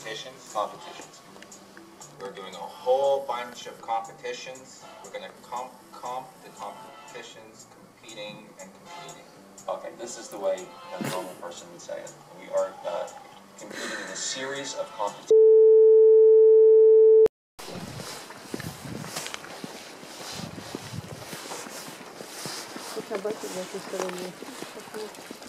competitions. Competitions. We're doing a whole bunch of competitions. We're gonna comp, comp the competitions, competing and competing. Okay, this is the way a normal person would say it. We are uh, competing in a series of competitions. собаки, значит, як.